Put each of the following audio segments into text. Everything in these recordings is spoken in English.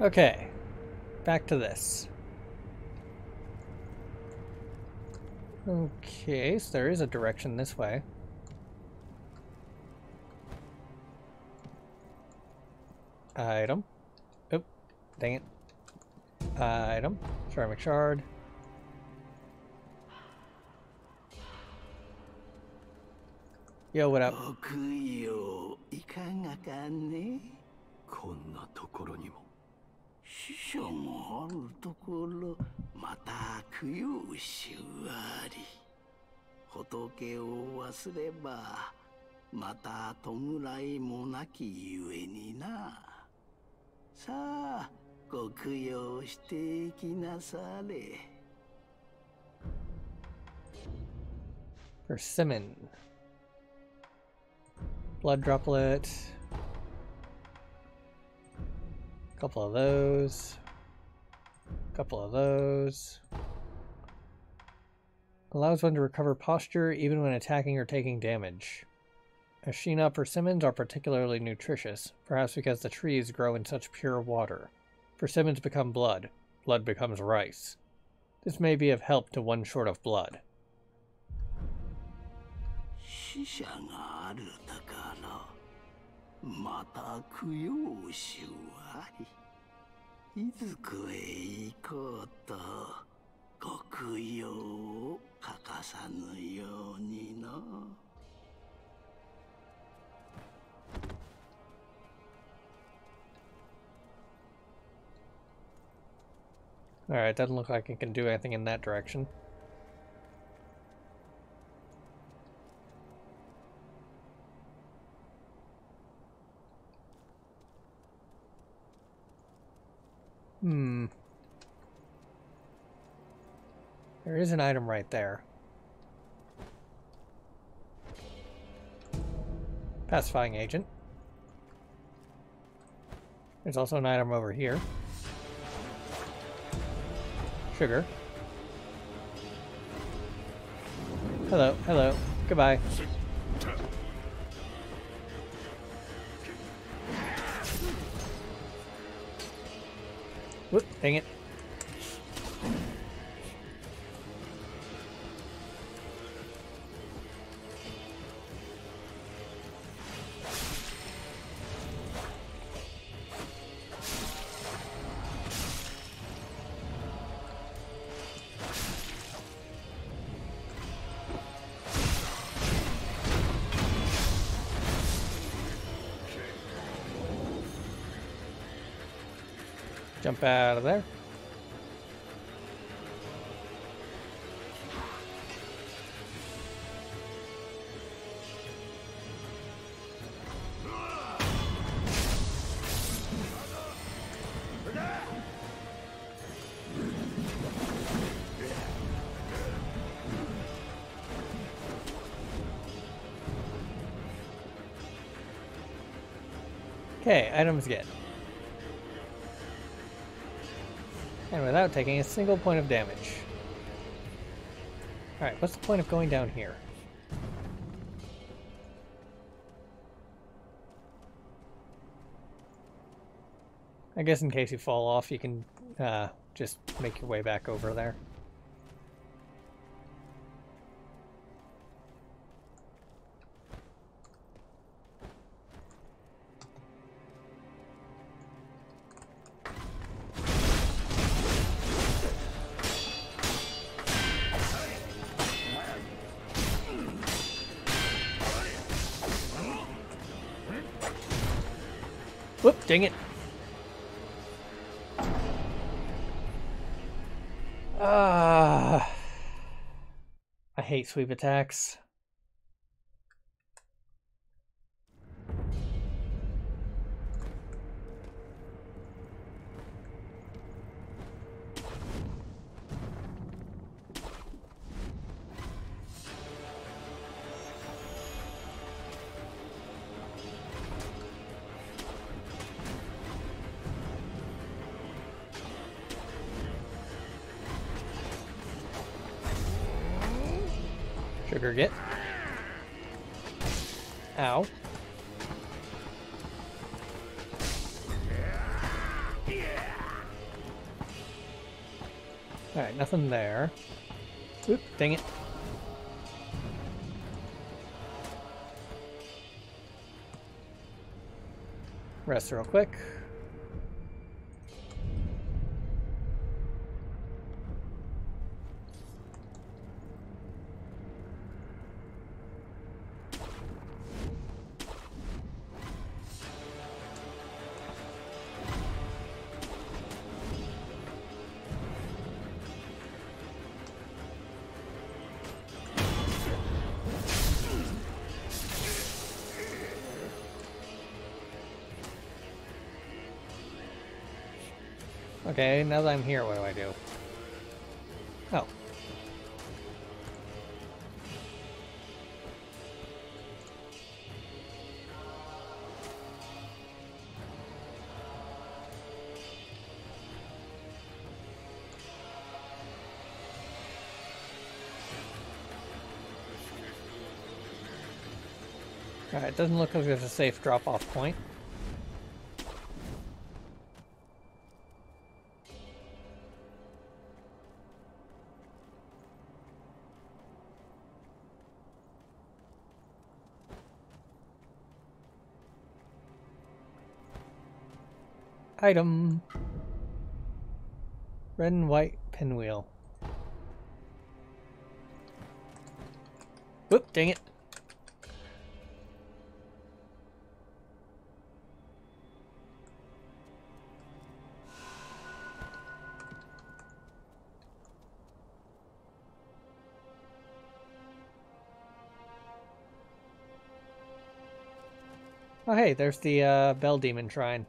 Okay, back to this. Okay, so there is a direction this way. Item. Oop, dang it. Item. Ceramic shard. Yo, what up? 僕よいかがかねこんなところにも 死者もあるところまた供養しわり仏を忘ればまた弔いもなきゆえになさあご供養していきなされ Persimmon. Blood droplet. Couple of those. Couple of those. Allows one to recover posture even when attacking or taking damage. Ashina persimmons are particularly nutritious, perhaps because the trees grow in such pure water. Persimmons become blood. Blood becomes rice. This may be of help to one short of blood. 死者があるだからまた供養しわりいずこへ行こうとご供養を欠かさぬようにの Alright, doesn't look like it can do anything in that direction. Hmm. There is an item right there. Pacifying agent. There's also an item over here. Sugar. Hello, hello. Goodbye. Whoop, dang it. Jump out of there. Okay, items get. Without taking a single point of damage. Alright, what's the point of going down here? I guess in case you fall off, you can uh, just make your way back over there. Sweep attacks. Trigger get. Ow. Alright, nothing there. Oop, dang it. Rest real quick. Okay, now that I'm here, what do I do? Oh. Alright, doesn't look like there's a safe drop-off point. Item. Red and white pinwheel. Whoop, dang it. Oh hey, there's the uh, Bell Demon Shrine.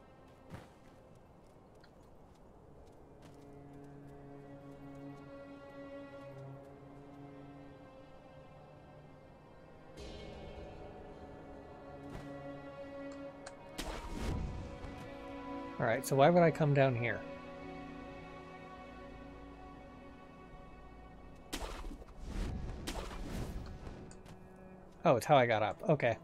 Alright, so why would I come down here? Oh, it's how I got up. Okay.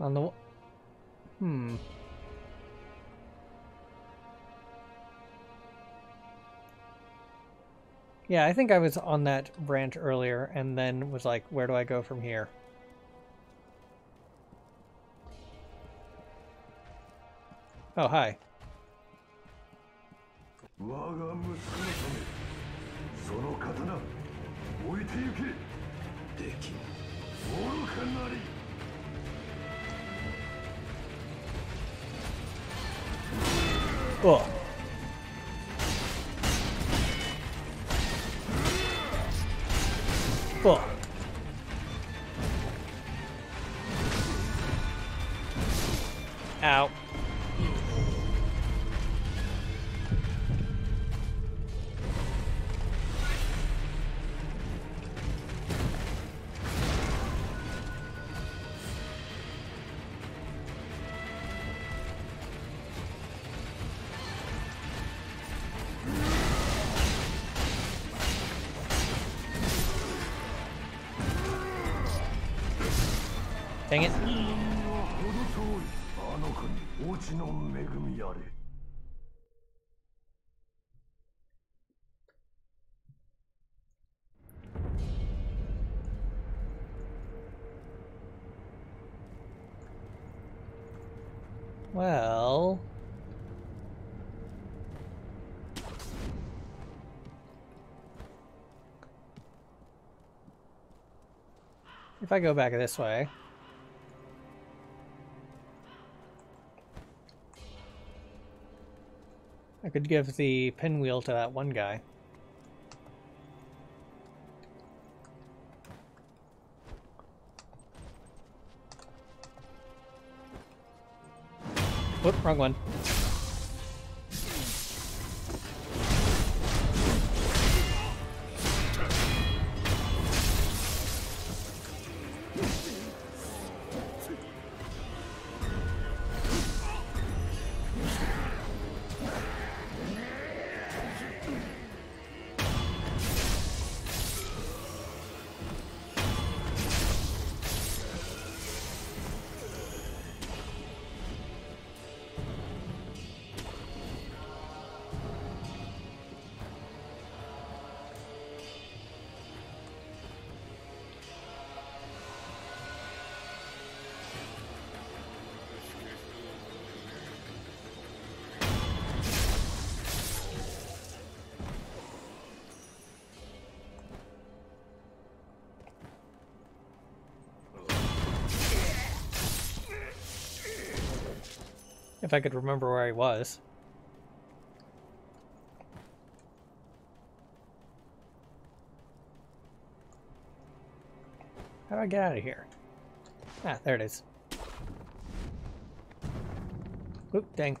On the... Hmm. Yeah, I think I was on that branch earlier and then was like, where do I go from here? Oh, hi. 我 Fuck. Ow. If I go back this way... I could give the pinwheel to that one guy. Whoop, wrong one. If I could remember where he was. How do I get out of here? Ah, there it is. Oop, dang.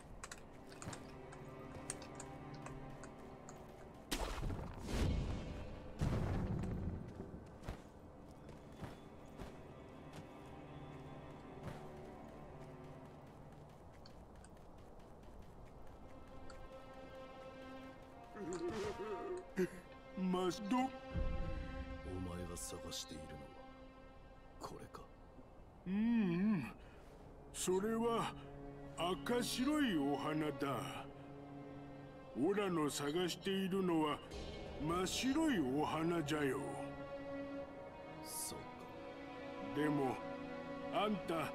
赤白いお花だ。オラの探しているのは真っ白いお花じゃよ。そうか。でもあんた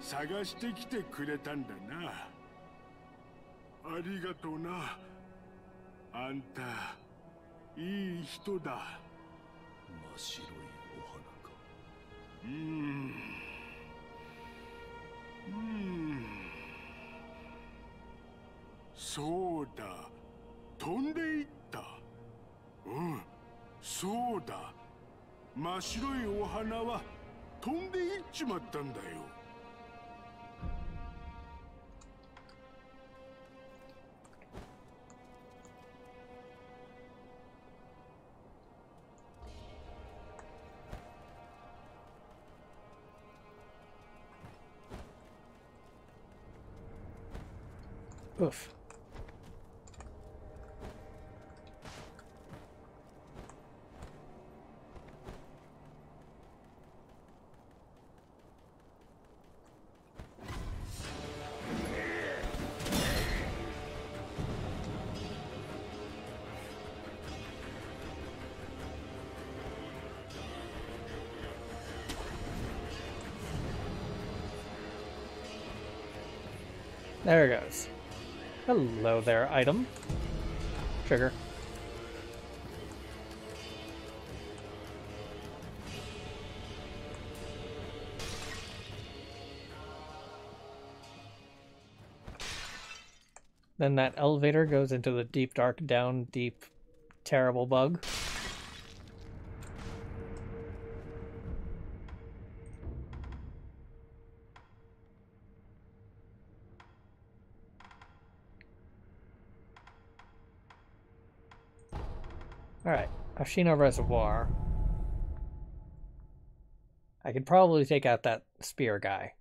探してきてくれたんだな。ありがとうな。あんたいい人だ。真っ白いお花か。うん。うんそうだ。飛んでいった。うん。そうだ。真っ白いお花は飛んでいっちまったんだよ。Oof. Hello there, item. Trigger. Then that elevator goes into the deep, dark, down, deep, terrible bug. Ashina Reservoir. I could probably take out that spear guy.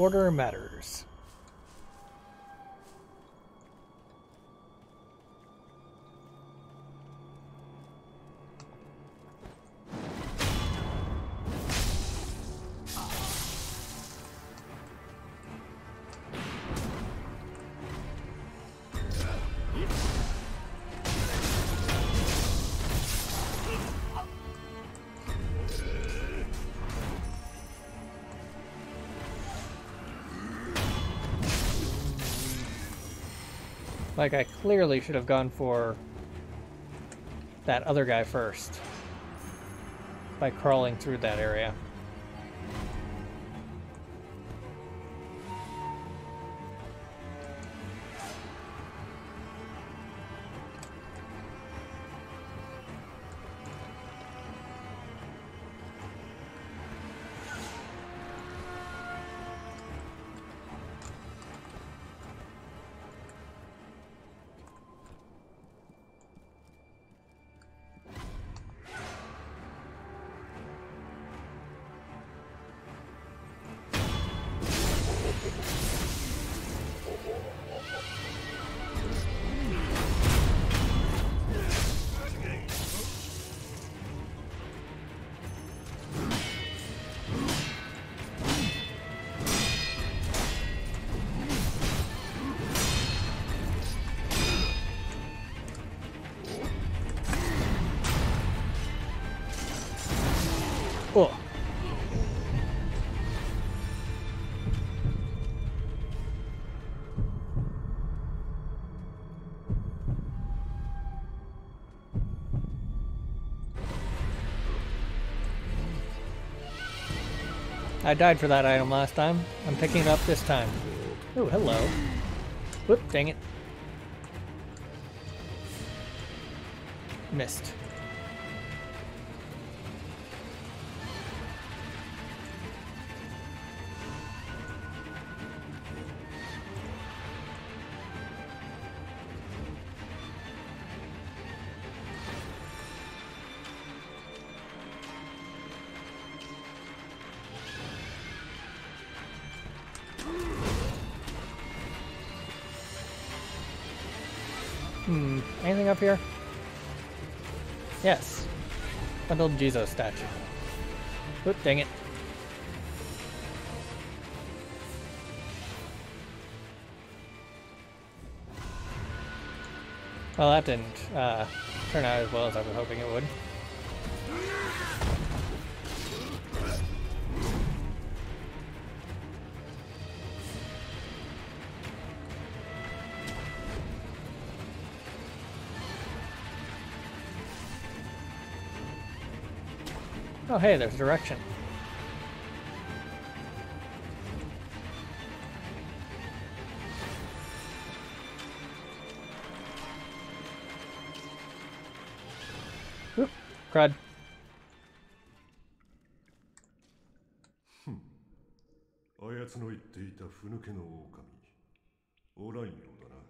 Order matters. Like, I clearly should have gone for that other guy first by crawling through that area. I died for that item last time. I'm picking it up this time. Oh, hello. Whoop, dang it. Missed. Up here? Yes. Bundled Jizo statue. Oop, dang it. Well, that didn't uh, turn out as well as I was hoping it would. hey, there's direction. Oop, crud. あやつの言っていたふぬけの狼オラインロだな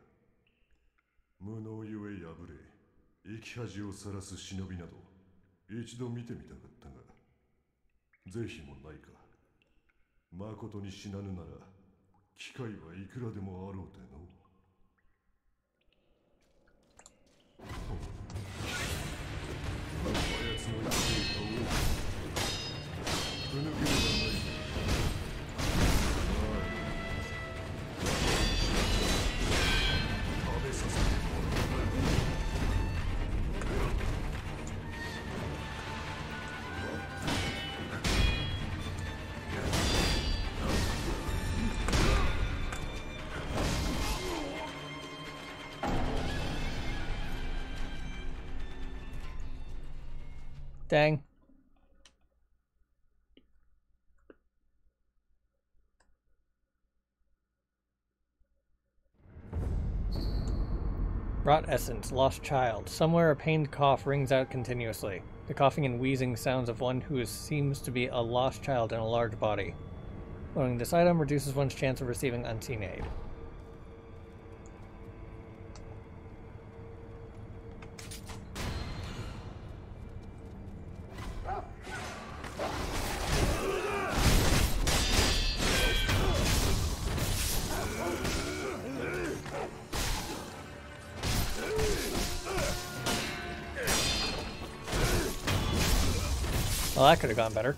無能ゆえ破れ生き恥をさらす忍びなど一度見てみたかったが た。是非もないか。まことに死なぬなら機会はいくらでもあろうての。あやつの Dang. Rot essence, lost child. Somewhere a pained cough rings out continuously. The coughing and wheezing sounds of one who is, seems to be a lost child in a large body. Owning this item reduces one's chance of receiving unseen aid. Could have gone better.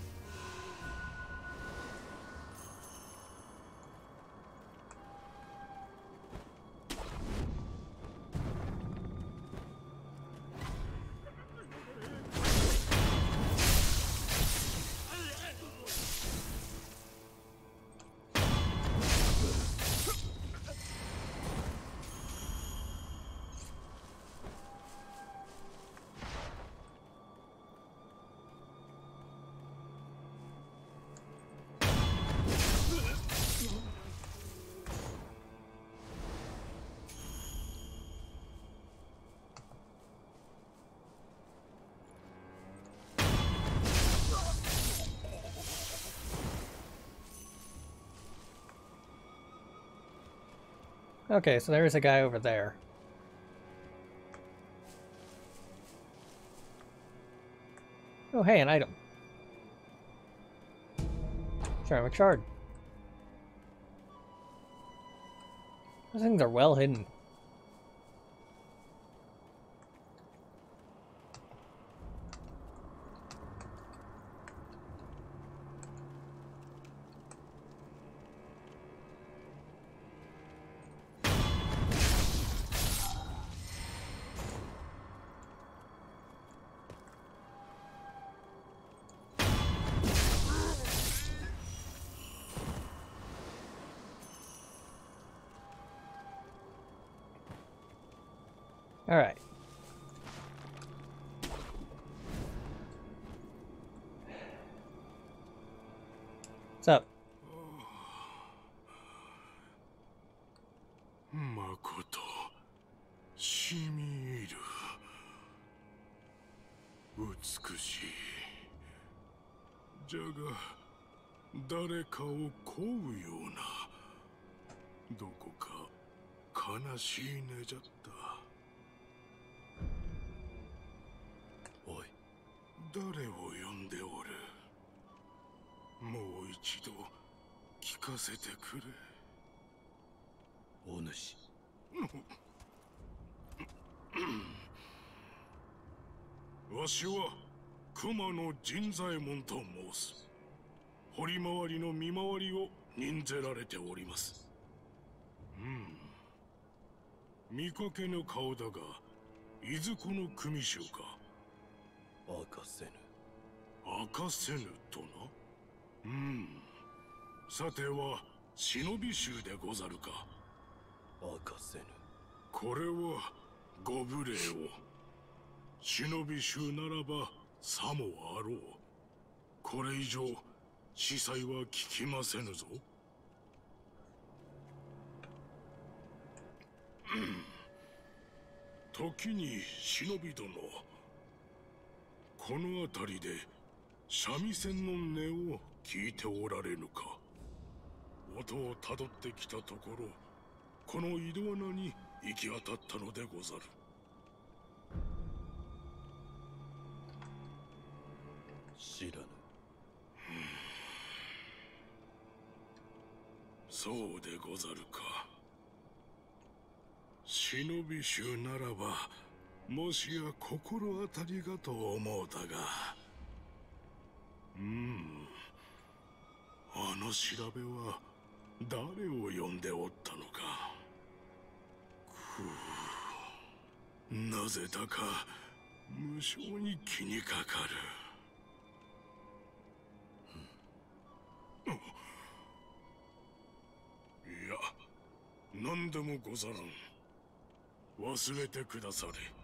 Okay, so there's a guy over there. Oh, hey, an item. Ceramic shard. Those things are well hidden. What's up? まことしみ入る美しい。じゃが誰かを乞うようなどこか悲しい。ねじゃったおい。誰を呼んでおるもう一度聞かせてくれ。お主。わしは熊野神左衛門と申す。堀回りの見回りを任ぜられております。うん。見かけぬ顔だがいずこの組衆か。明かせぬ。明かせぬとなうん。さては忍び衆でござるか。明かせぬ。これはご無礼を。忍び衆ならばさもあろう。これ以上司祭は聞きませぬぞ。時に忍び殿。この辺りで三味線の音を聞いておられぬか。音をたどってきたところこの井戸穴に行き当たったのでござる。知らぬ。そうでござるか。忍び衆ならばもしや心当たりがと思うたが。うんあの調べは誰を呼んでおったのか。くう。なぜだか無性に気にかかる。いや何でもござらん。忘れてくだされ「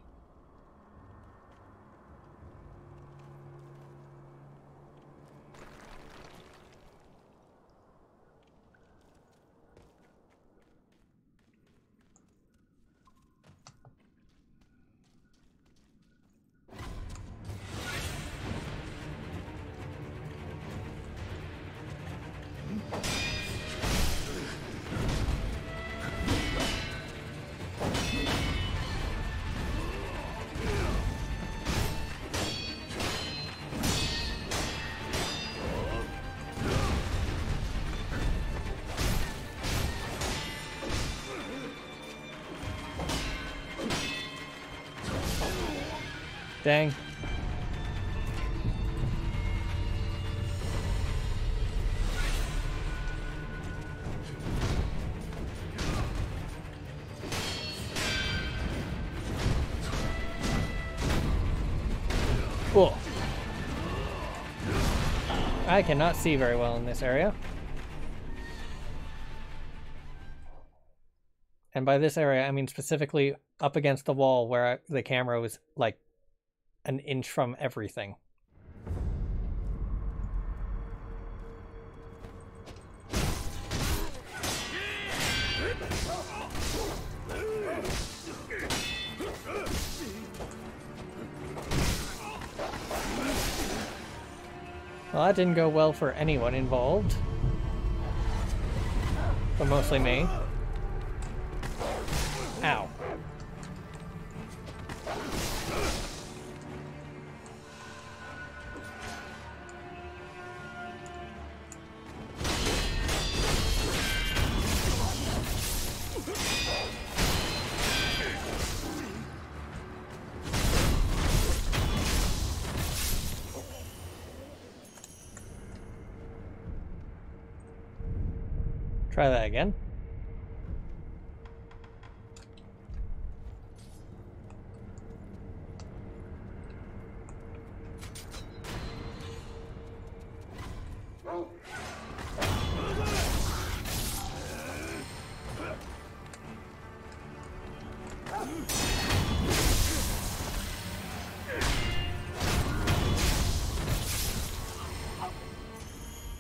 Cool. I cannot see very well in this area. And by this area, I mean specifically up against the wall where I, the camera was like an inch from everything. Well, that didn't go well for anyone involved. But mostly me.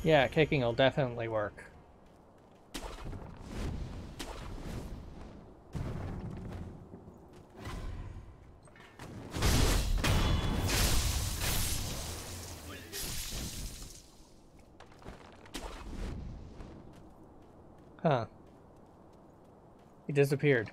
Yeah, kicking will definitely work. Huh. He disappeared.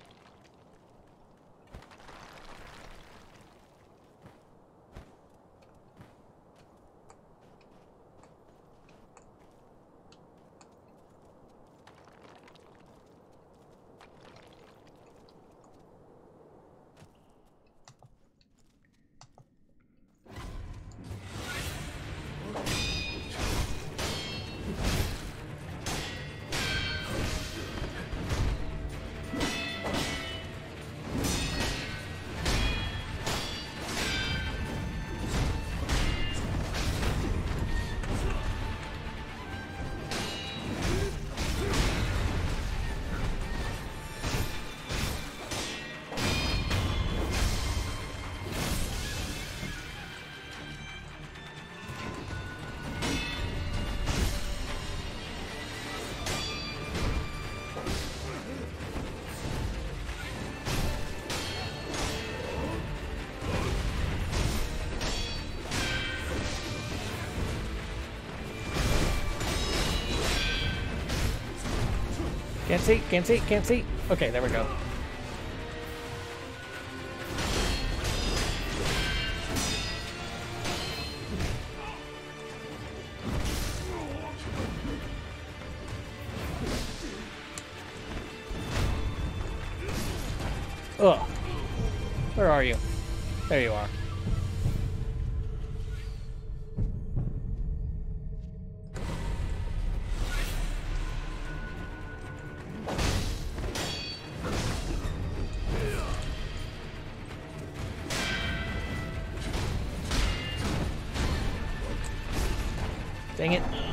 See, can't see, can't see. Okay, there we go. Dang it.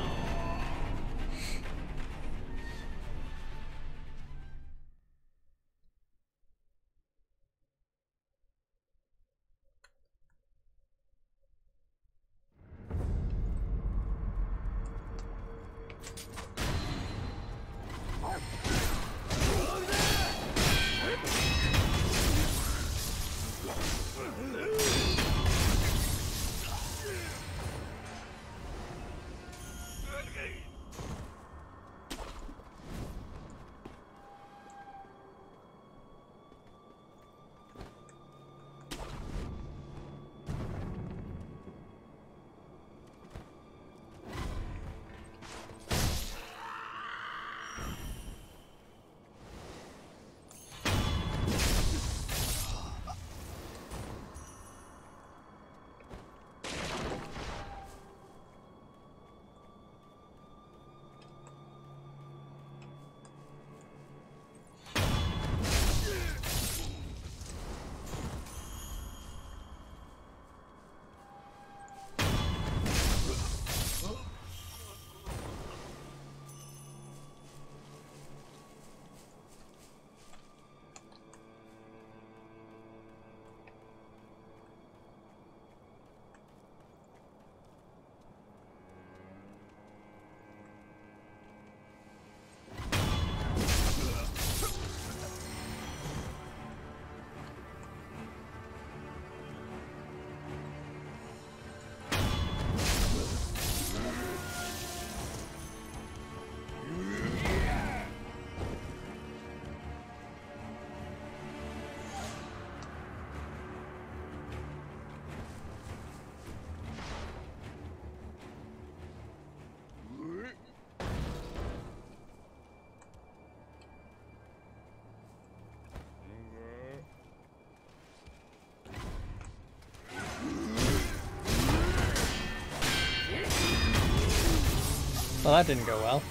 Well, that didn't go well.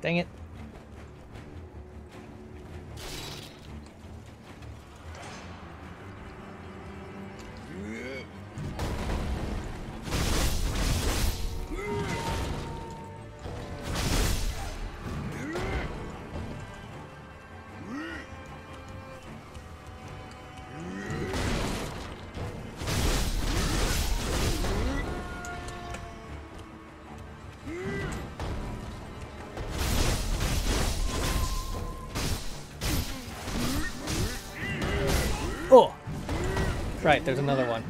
Dang it. Right, there's another one.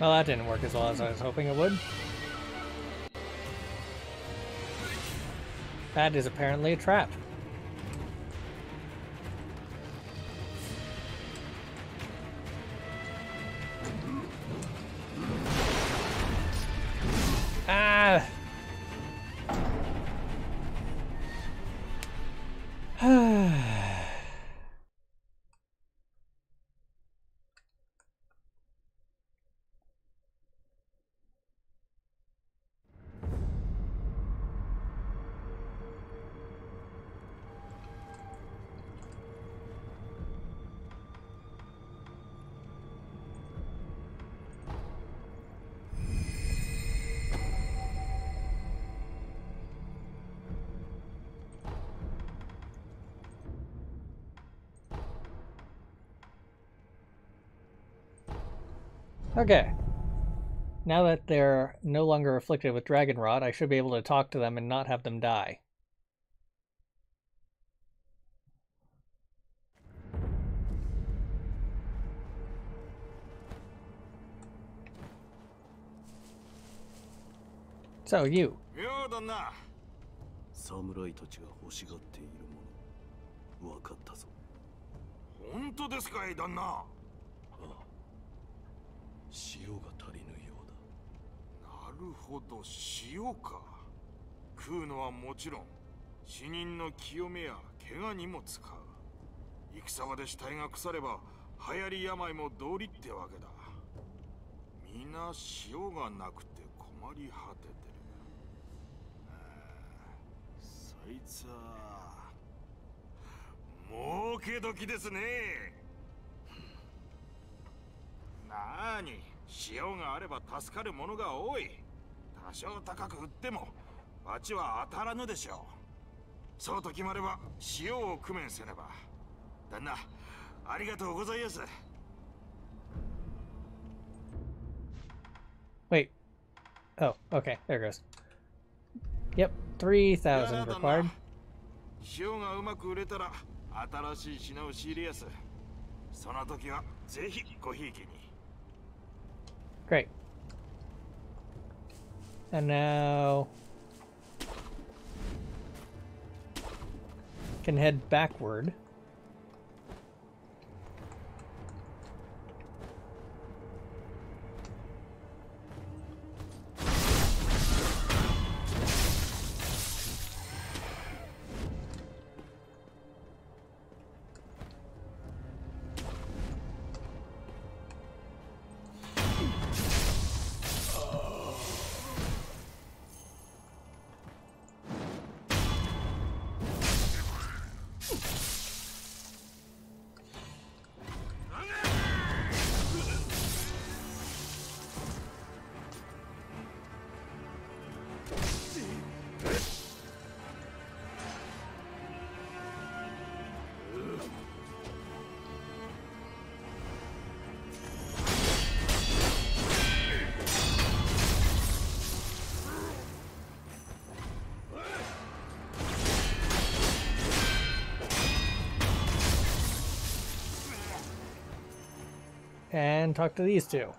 Well, that didn't work as well as I was hoping it would. That is apparently a trap. Okay. Now that they're no longer afflicted with dragon rot, I should be able to talk to them and not have them die. So you. ようだな侍たちが欲しがっているもの分かったぞ本当ですかい旦那な 塩が足りぬようだ。なるほど塩か。食うのはもちろん死人の清めや怪我にも使う。戦場で死体が腐れば流行り病も道理ってわけだ。皆塩がなくて困り果ててる。ああそいつは儲け時ですね。なーに塩があれば助かるものが多い多少高く売っても罰は当たらぬでしょうそうと決まれば塩を工面せねば旦那ありがとうございます Wait. Oh, okay. There goes. Yep. 3,000 required. 塩がうまく売れたら新しい品を仕入れやすその時はぜひごひいきに Great. And now... Can head backward. and talk to these two.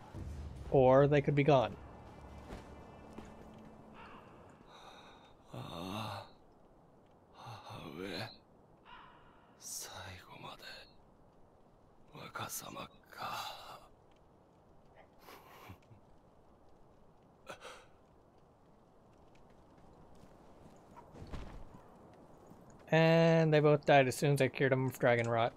Or they could be gone. And they both died as soon as I cured them of dragon rot.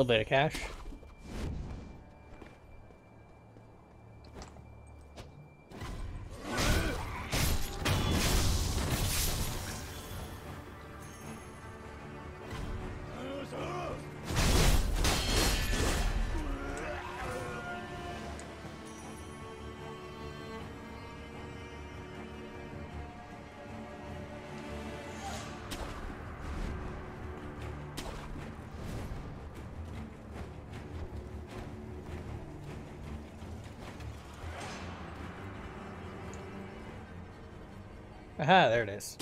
Little bit of cash. Aha, there it is.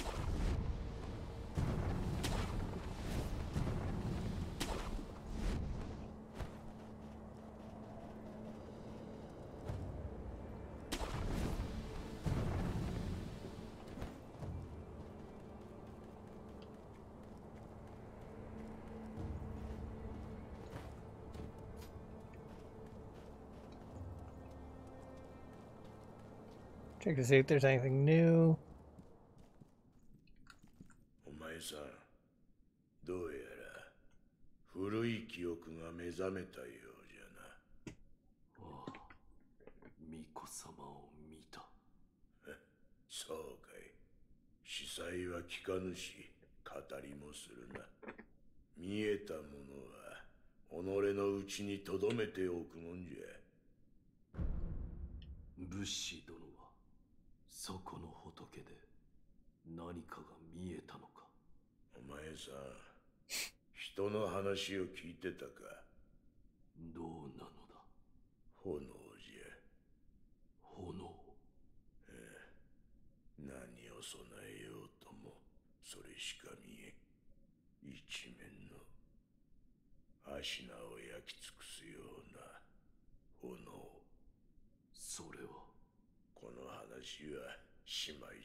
Check to see if there's anything new. 覚めたようじゃな。巫女様を見た。そうかい。司祭は聞かぬし語りもするな。見えたものは己のうちに留めておくもんじゃ。武士殿はそこの仏で何かが見えたのか。お前さん人の話を聞いてたか？どうなのだ？炎じ炎？ゃ何を備えようともそれしか見えん。一面の足名を焼き尽くすような炎。それは？この話はしまい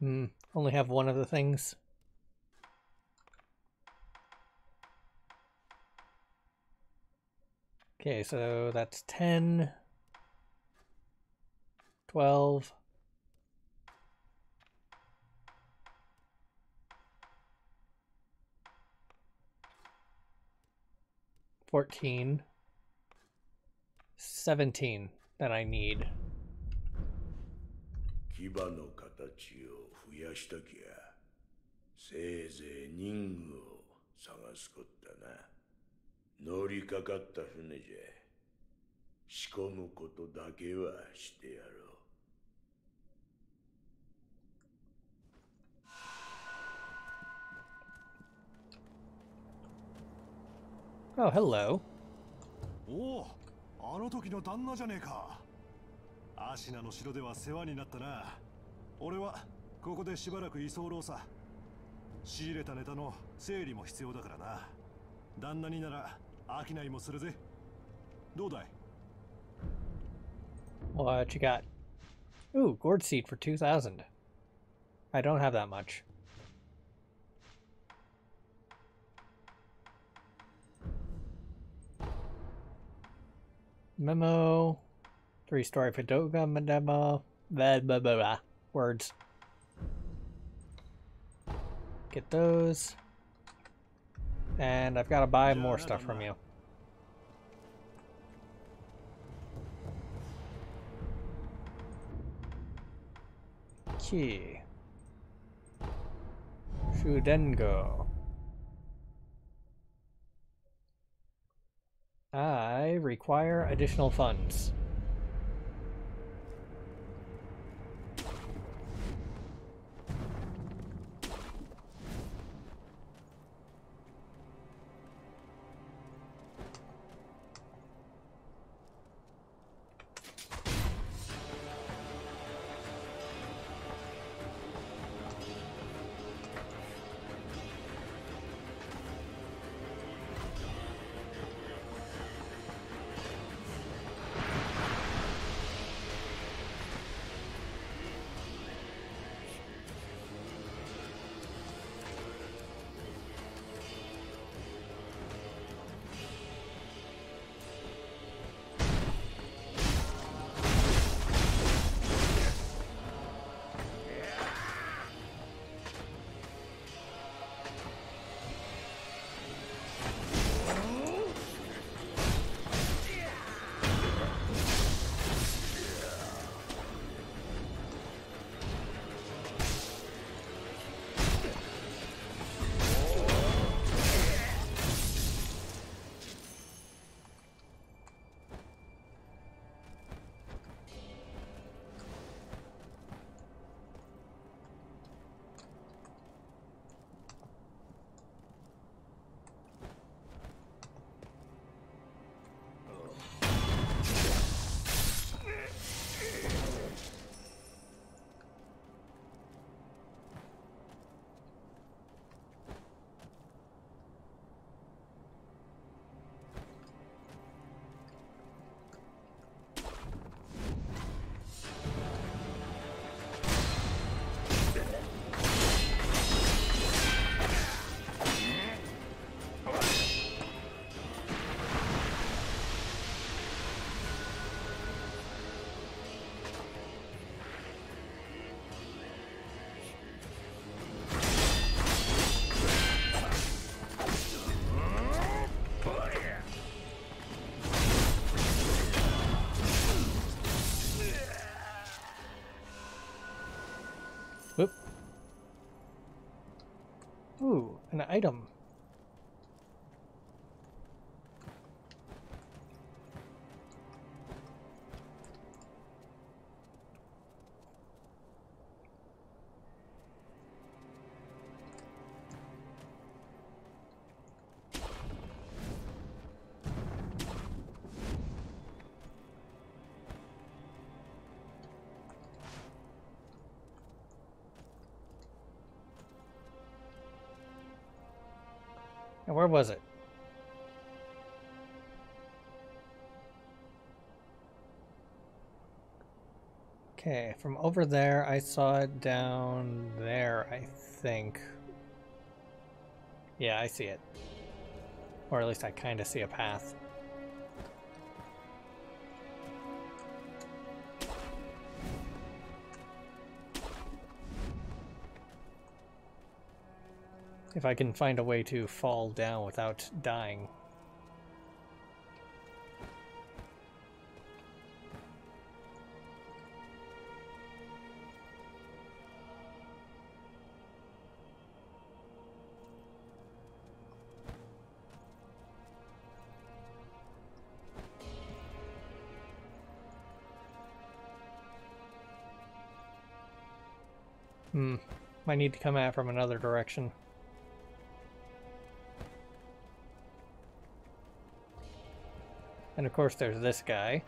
Hmm, only have one of the things. Okay, so that's 10, 12, Fourteen, seventeen that I need. 牙の形を 増やしたきゃせいぜい人具を探すこったな。乗りかかった船じゃ。仕込むことだけはしてやろう。Oh, hello. おおあの時の旦那じゃねえか。アシナの城では世話になったな。俺はここでしばらく居候さ仕入れたネタの整理も必要だからな旦那になら商いもするぜどうだい What you got? Ooh, gourd seed for 2,000. I don't have that much. Memo. Three story Padoga demo. Blah, blah, blah, blah. Words. Get those. And I've got to buy more stuff from you. Key. Shugendo. I require additional funds. An item. And where was it? Okay, from over there, I saw it down there, I think. Yeah, I see it. Or at least I kind of see a path. If I can find a way to fall down without dying. Hmm. Might need to come at from another direction. And of course there's this guy.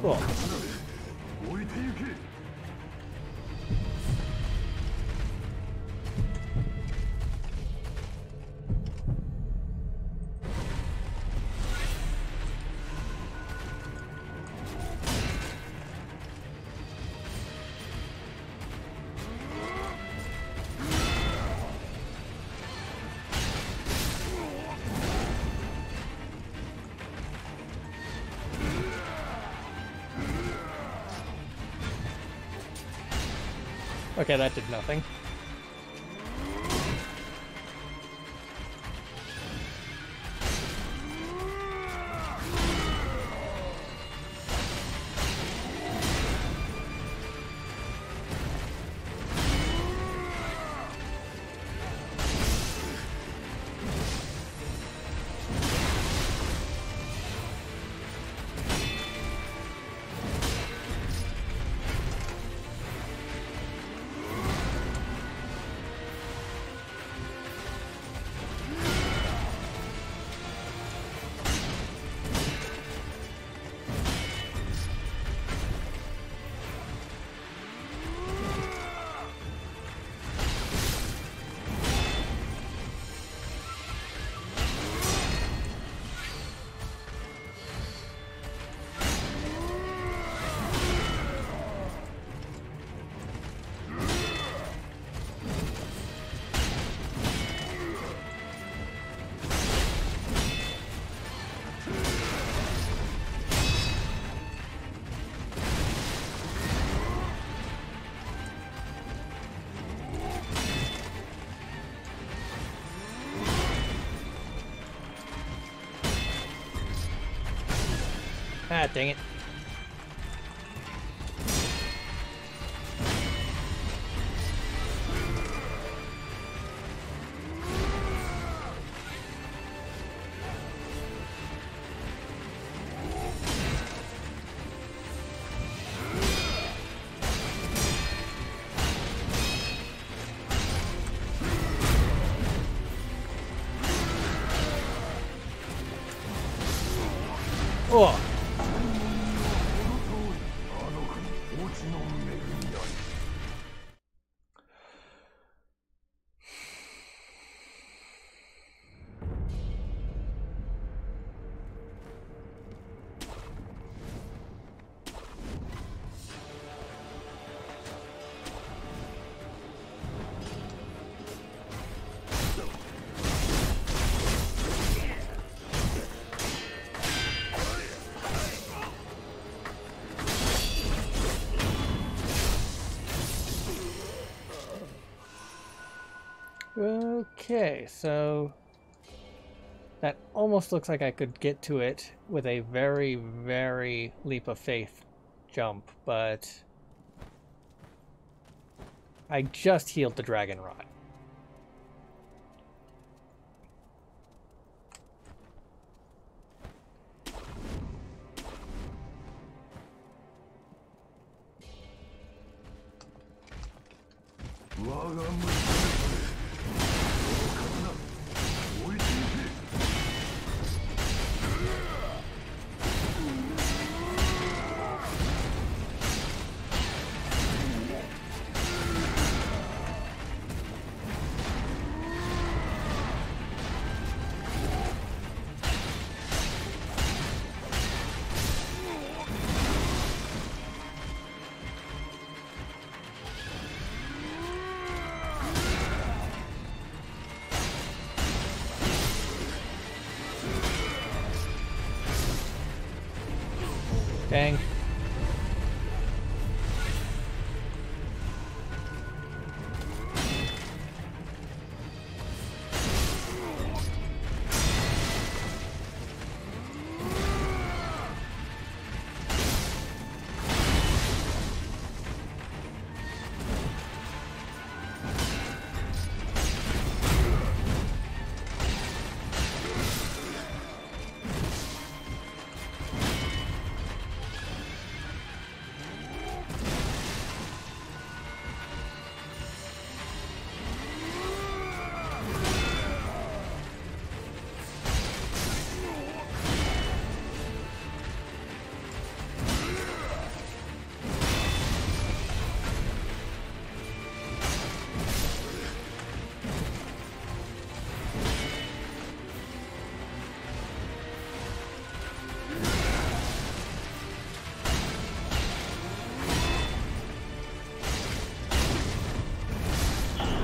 Cool. Okay, that did nothing. Ah, dang it. 'Kay, so that almost looks like I could get to it with a very, very leap of faith jump, but I just healed the dragon rot. Dang.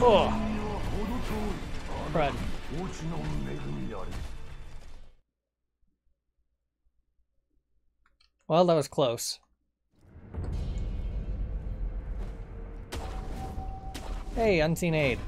Oh. Well, that was close. Hey, unseen aid.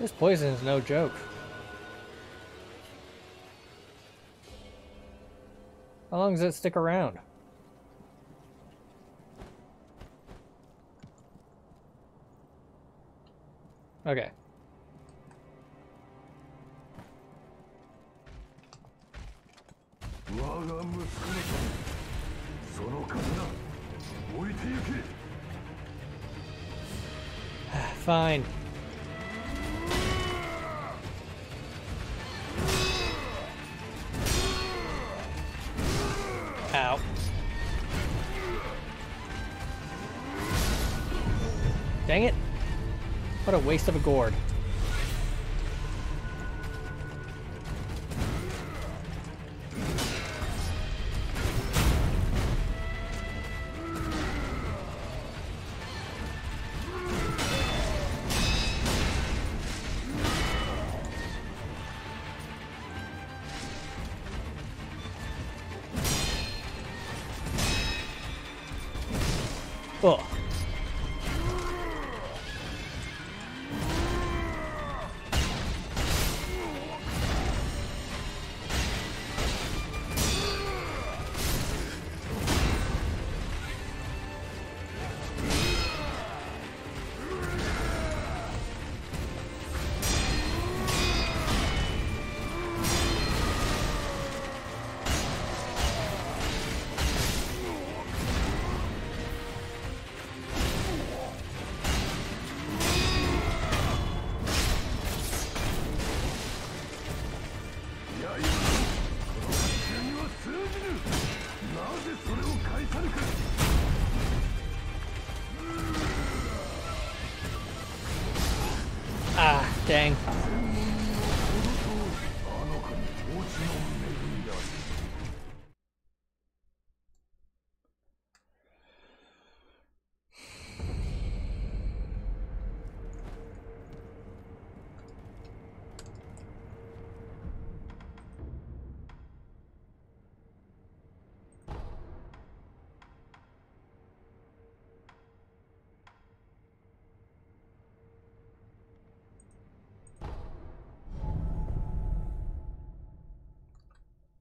This poison is no joke. How long does it stick around? Okay. Fine. Waste of a gourd.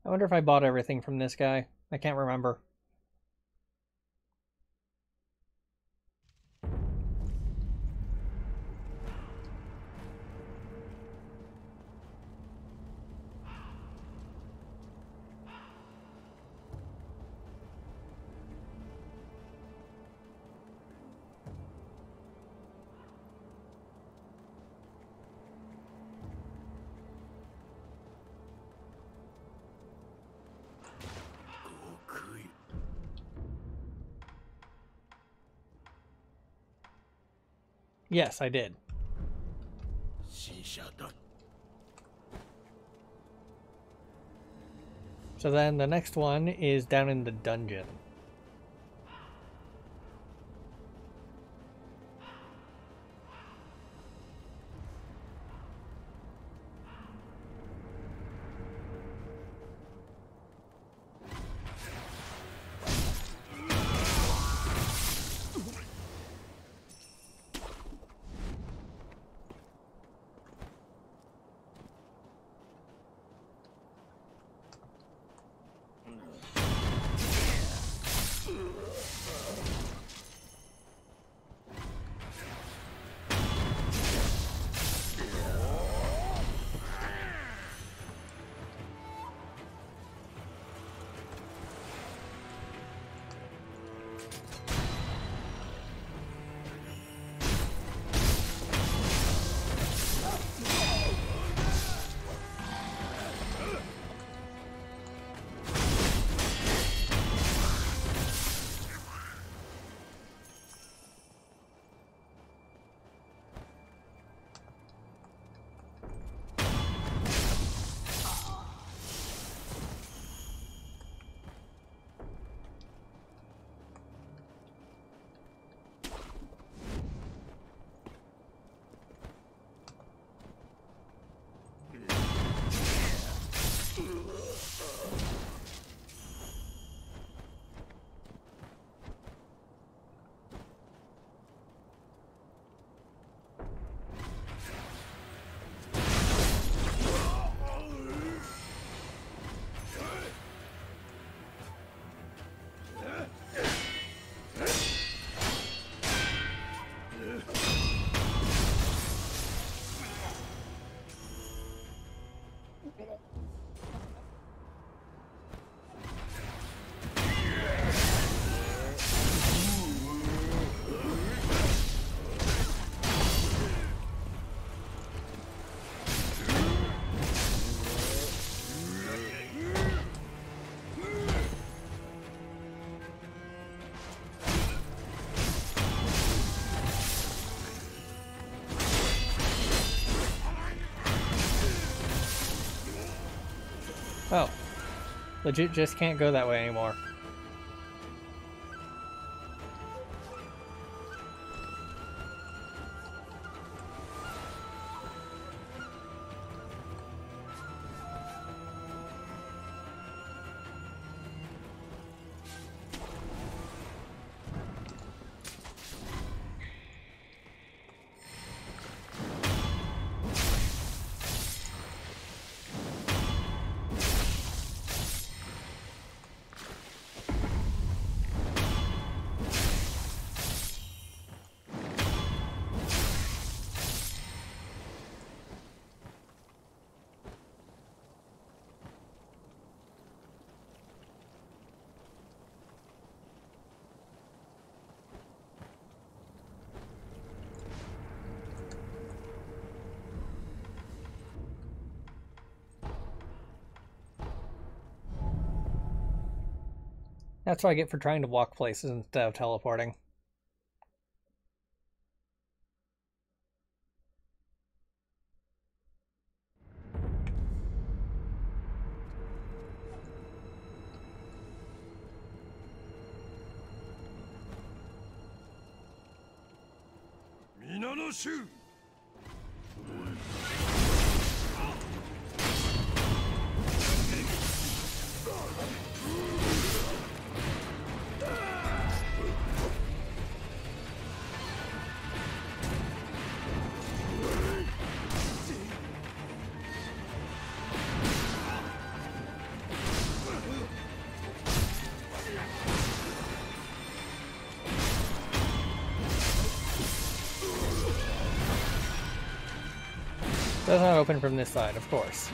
I wonder if I bought everything from this guy. I can't remember. Yes, I did. So then the next one is down in the dungeon. Legit just can't go that way anymore. That's what I get for trying to walk places instead of teleporting. Does not open from this side, of course.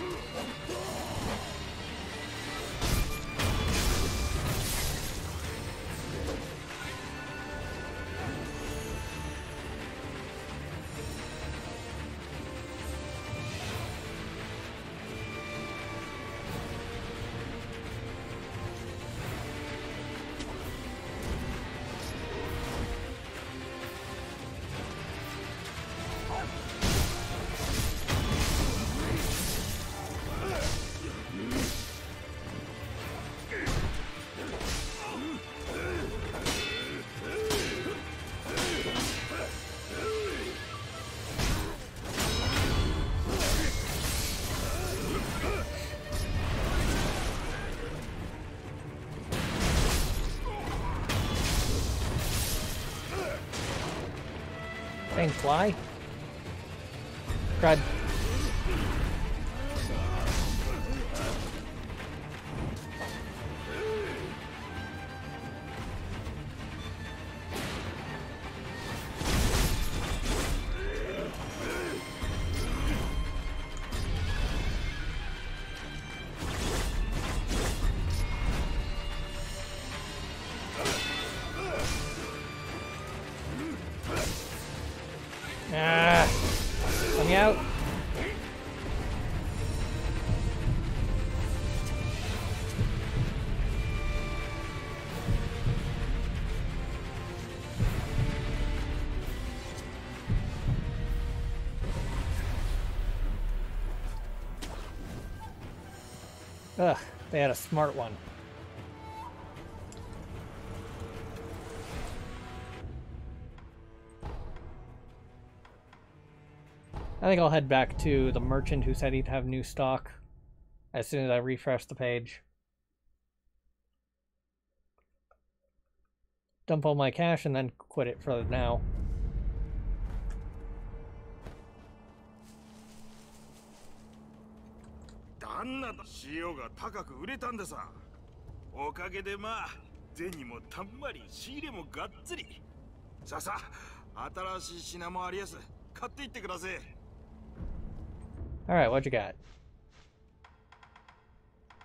Ugh, they had a smart one. I think I'll head back to the merchant who said he'd have new stock as soon as I refresh the page. Dump all my cash and then quit it for now. 旦那と塩が高く売れたんでさおかげでまあ銭もたんまり仕入れもがっつりさあさあ新しい品もありやす買っていってください Alright, what you got?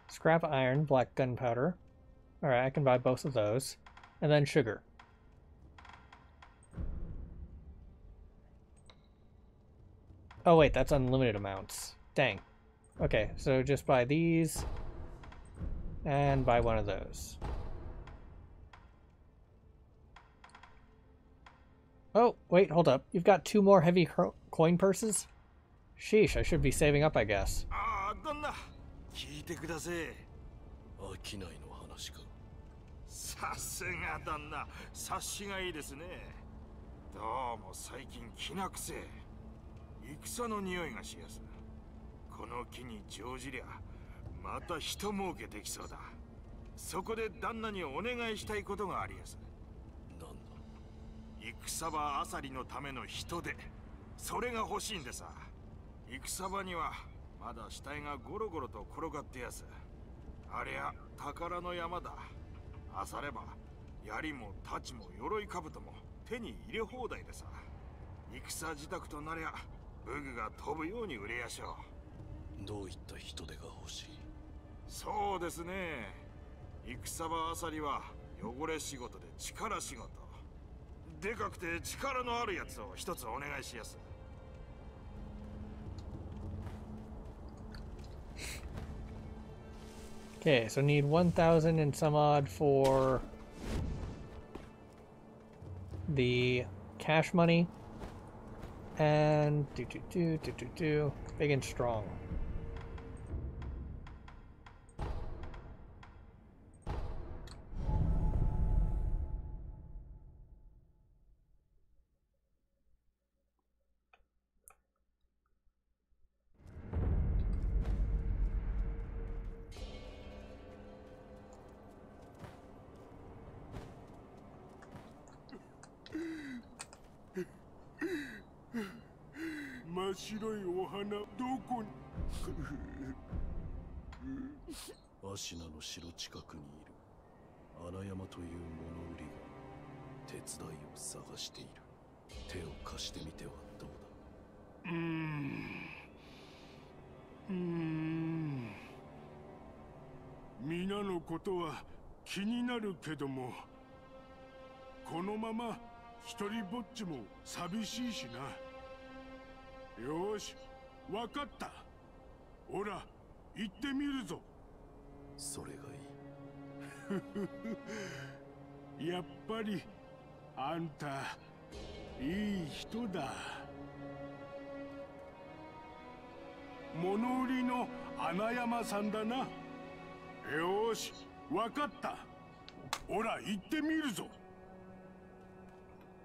Scrap iron, black gunpowder. Alright, I can buy both of those. And then sugar. Oh wait, that's unlimited amounts. Dang. Okay, so just buy these. And buy one of those. Oh, wait, hold up. You've got two more heavy co coin purses? Sheesh, I should be saving up, I guess. ああ旦那聞いてください 商いの話かさすが旦那察しがいいですねどうも最近気なくせえ戦の匂いがしやす この木に乗じりゃまた人儲けできそうだ。そこで旦那にお願いしたいことがありやす。なんだ？戦場あさりのための人手それが欲しいんでさ。戦場にはまだ死体がゴロゴロと転がってやす。ありゃ宝の山だ。あされば槍も太刀も鎧兜も手に入れ放題でさ。戦自宅となりゃ武具が飛ぶように売れやしょうどういった人手が欲しいそうですね戦場あさりは汚れ仕事で力仕事でかくて力のあるやつを一つお願いしやす Okay, so need 1,000 and some odd for the cash money. And do do do do do do big and strong. アシナの城近くにいる。穴山という物売りが手伝いを探している。手を貸してみてはどうだ？うーん。うーん。皆のことは気になるけどもこのまま一人ぼっちも寂しいしな。よしわかった。ほら行ってみるぞ。それがいい。やっぱりあんたいい人だ。物売りの穴山さんだな。よしわかった。ほら行ってみるぞ。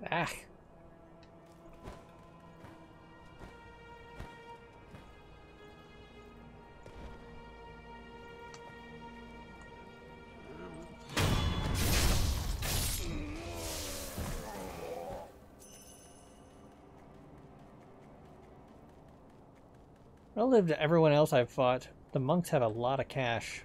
あ Relative to everyone else I've fought, the monks have a lot of cash.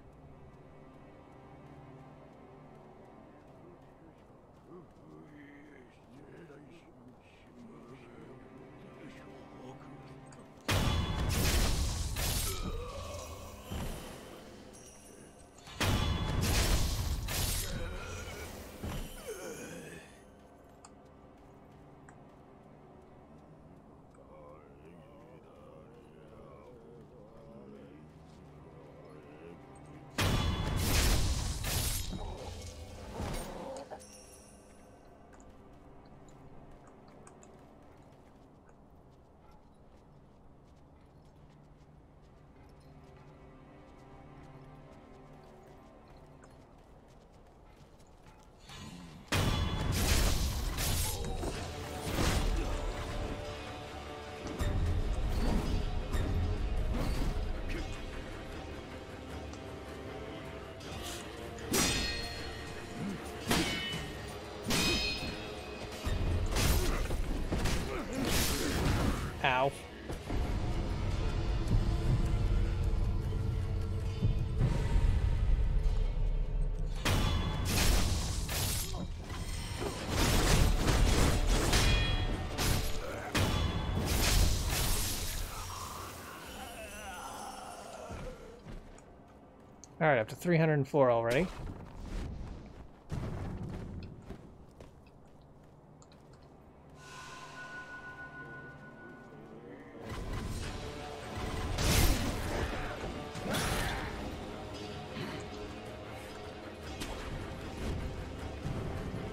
Alright, up to 304 already.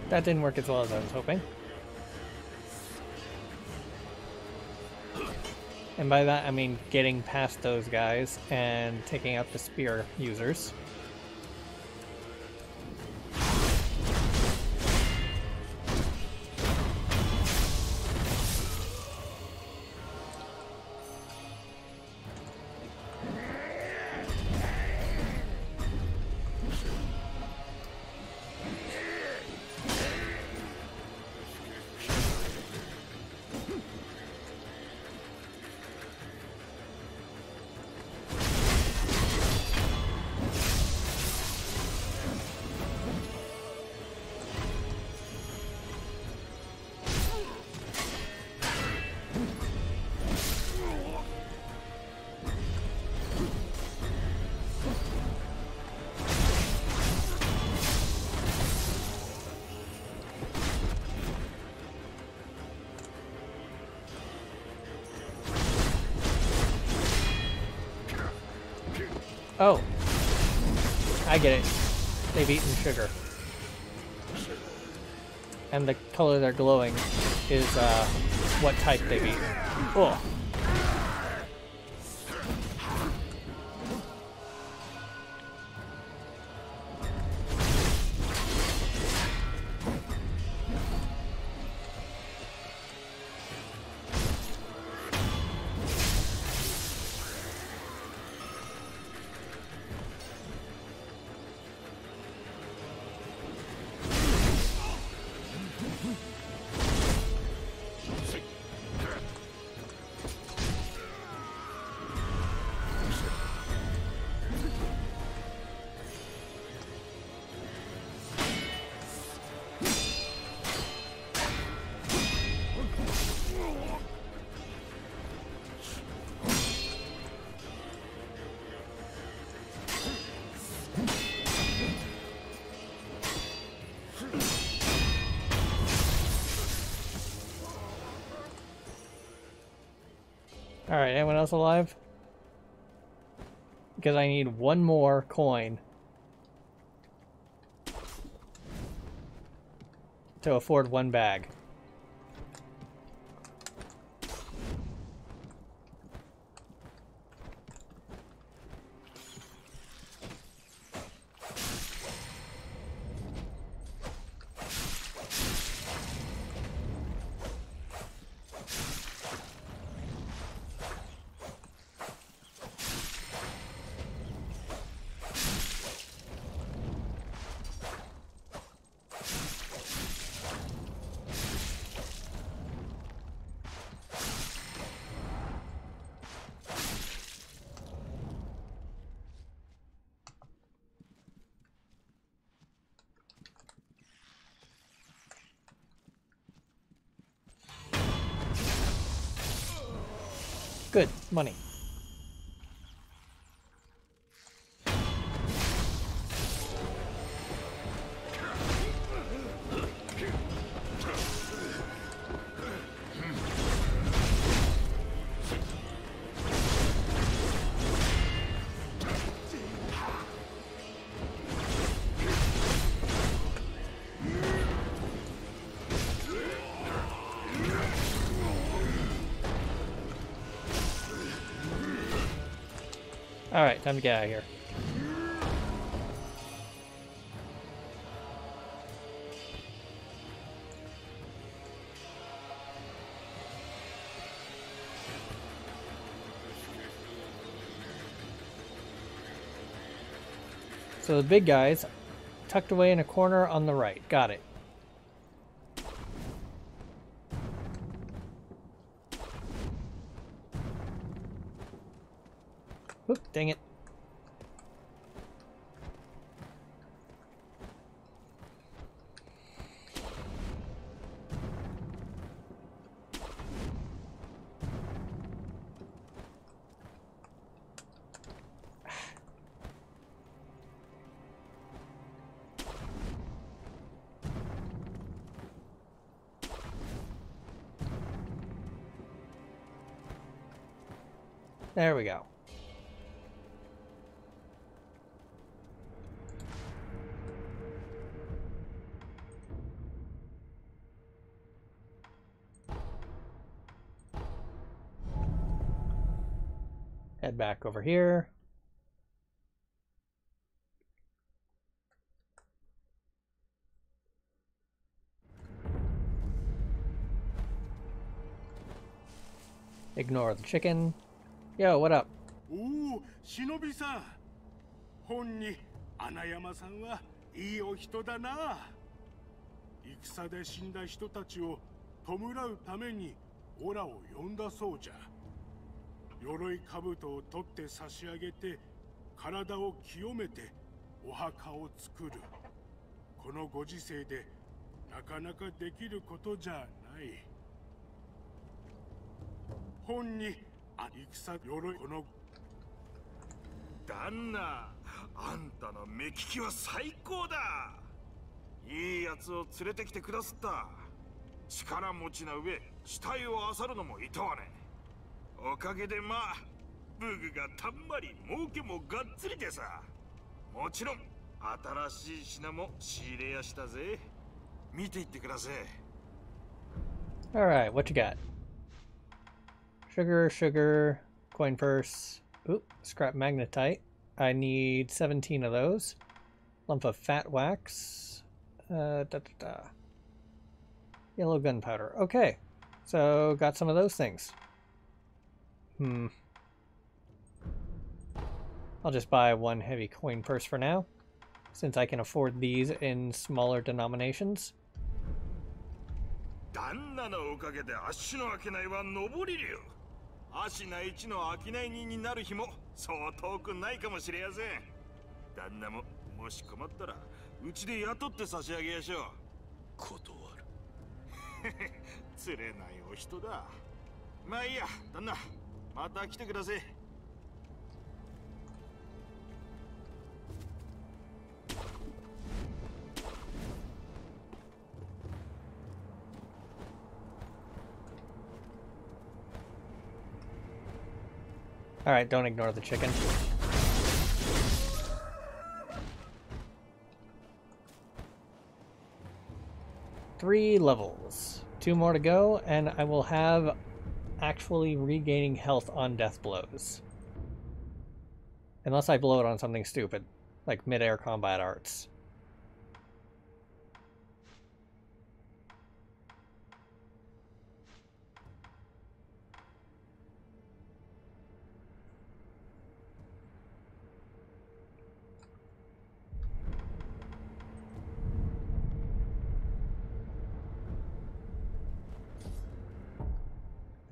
That didn't work as well as I was hoping. And by that I mean getting past those guys and taking out the spear users. Oh. I get it. They've eaten sugar. And the color they're glowing is uh, what type they've eaten. Oh. Anyone else alive? Because I need one more coin to afford one bag. Good, money. Time to get out of here. So the big guys tucked away in a corner on the right. Got it. There we go. Head back over here. Ignore the chicken. Yo, what up? おお忍びさん。本に穴山さんはいいお人だな。戦で死んだ人たちを弔うためにオラを呼んだそうじゃ。鎧兜を取って差し上げて体を清めてお墓を作る。このご時世でなかなかできることじゃない。本にあ戦鎧この。旦那あんたの目利きは最高だ。いいやつを連れてきてくださった。力持ちな上死体を漁るのもいとわね。おかげでまあブグがたんまり儲けもがっつりでさ。もちろん新しい品も仕入れやしたぜ。見ていってください Alright, what you got? Sugar, sugar, coin purse. Oop, scrap magnetite. I need 17 of those. Lump of fat wax. Uh, da, da, da. Yellow gunpowder. Okay, so got some of those things. Hmm. I'll just buy one heavy coin purse for now, since I can afford these in smaller denominations. 旦那のおかげで足の商いは上りる よ足な一の商い人になる日もそう遠くないかもしれやせん。旦那ももし困ったらうちで雇って差し上げやしょう。断る。釣れないお人だ。まあいいや旦那また来てください Alright, don't ignore the chicken. Three levels. Two more to go, and I will have actually regaining health on death blows. Unless I blow it on something stupid, like mid-air combat arts.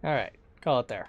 Alright, call it there.